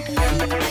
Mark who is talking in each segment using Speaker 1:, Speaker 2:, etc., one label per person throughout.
Speaker 1: Thank you.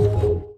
Speaker 2: you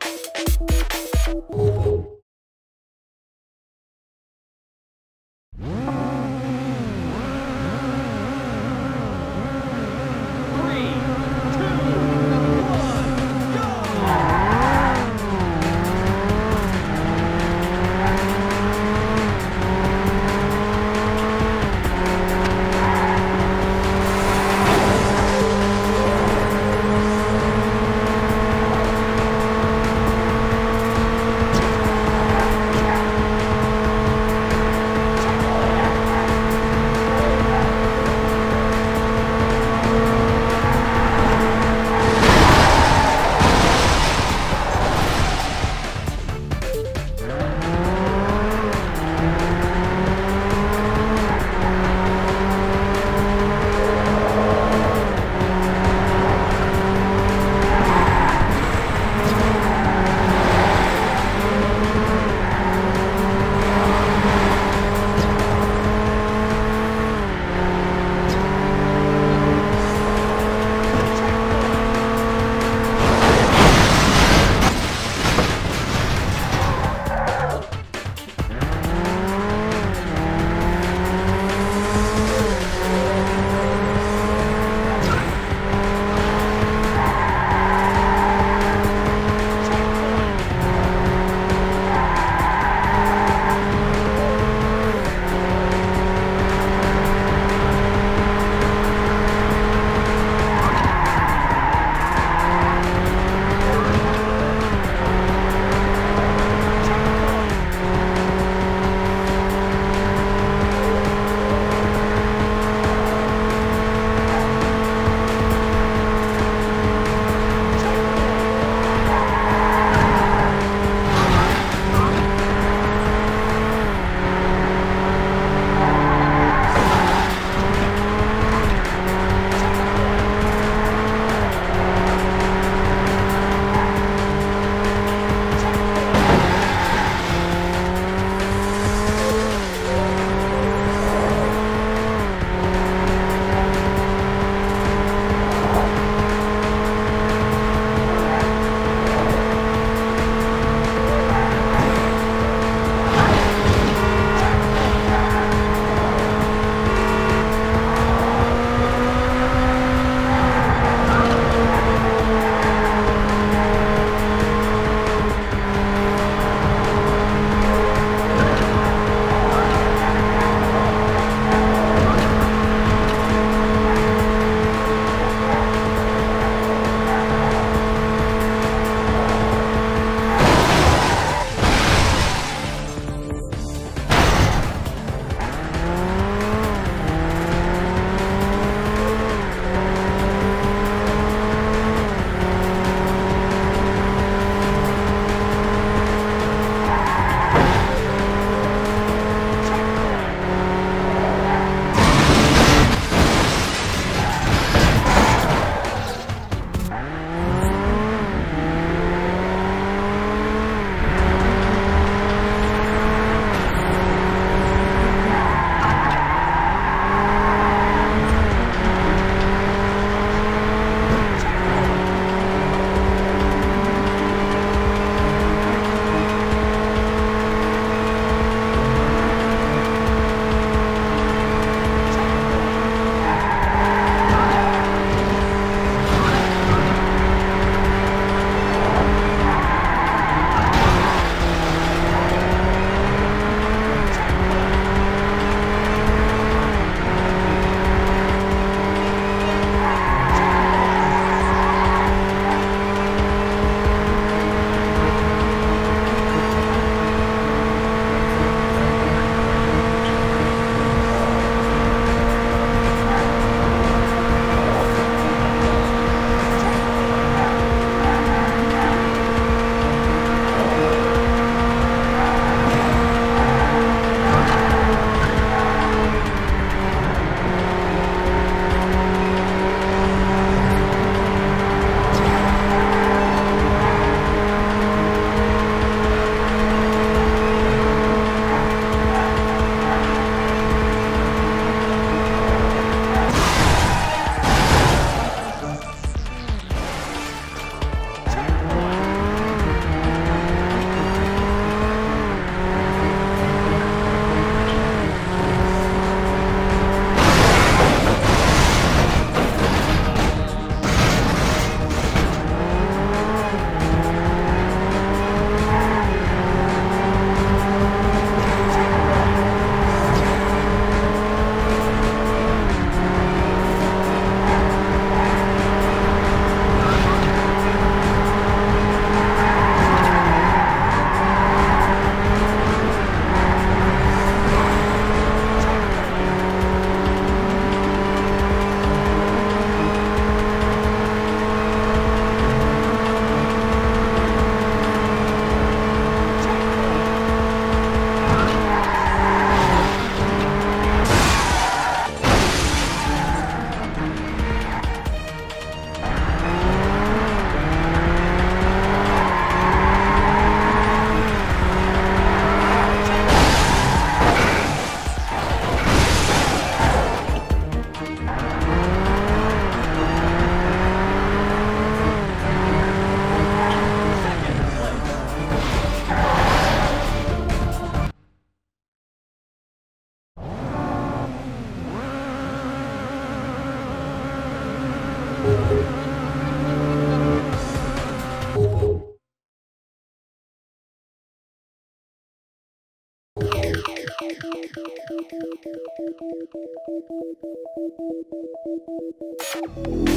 Speaker 2: you.